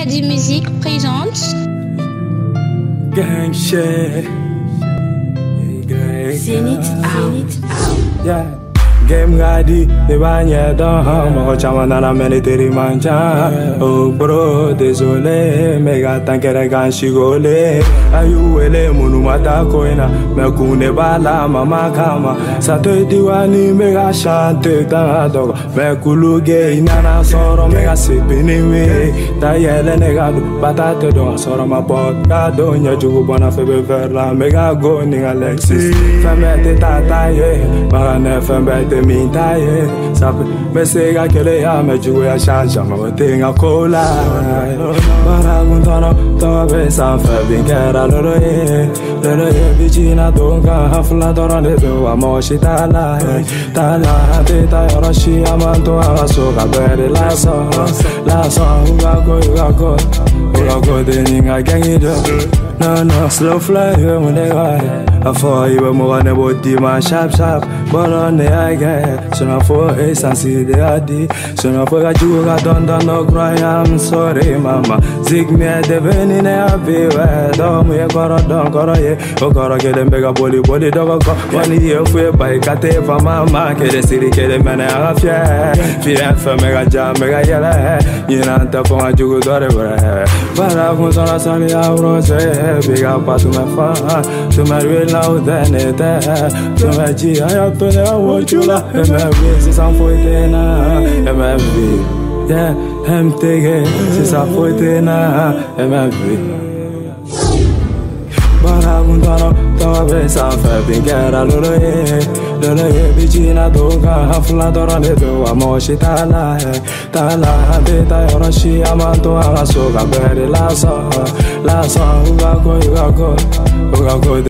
Acadie Musique présente Gang shit. Zenith Out. Yeah. Game gadi ne banya don mɔgɔ caman nana mɛ ne teri man ca o oh, bro désolé mais ka tan kɛrɛ kan sigole a y'u wele minnu ma taa ko in na mɛ kun ne b'a la mama kama. Sato diwani bɛ ka chante tan ka dɔgɔ mɛ kulu ge i nana sɔrɔ mɛ ka sepini we ta yɛlɛ ne ka don bata tɛ dɔn ma bɔ ka don ɲɛjugu bɔnna fɛ bɛ fɛr la mɛ ka go ni ka lexus fɛn bɛɛ tɛ ta ye maga ne fɛn bɛɛ tɛ min ta ye sabu bɛ se ka keleya mɛ juguya change ma o tɛ n ka ko la baara kun tɔnɔ tɔgɔ bɛ sanfɛ bin kɛra lolo ye a taa yɔrɔ si an b'an to an so ka bɛɛ de lasɔn lasɔn u ka ko u ka ko u ka ko tɛ nin ka gɛngi No, no, slow fly, when they it. I thought you were more the man, sharp, sharp. But on the I get, so now for ace and the ID. So now for a got done, done, no cry, I'm sorry, mama. Zig me at the a everywhere. Don't we a don't got a yeah. Oh, got a get a mega body, body, dog, go. One year for by Kate for mama, get a city, get a man, I have yeah. Fear for mega jam, mega yellow. You know, the phone, I do go to the But I was on a sunny hour, Big up to my fan, to my real now, then it to my G. I have to know what you like. MFV, c'est sans fouetter, MFV. Yeah, MTG, c'est sans fouetter, MFV. Don kan an fila dɔrɔn de don wa mɔgɔ si t'a la t'a la an tɛ taa yɔrɔ si an b'an to an ka so ka bɛɛ de lasɔn lasɔn u ka ko u ka ko u ko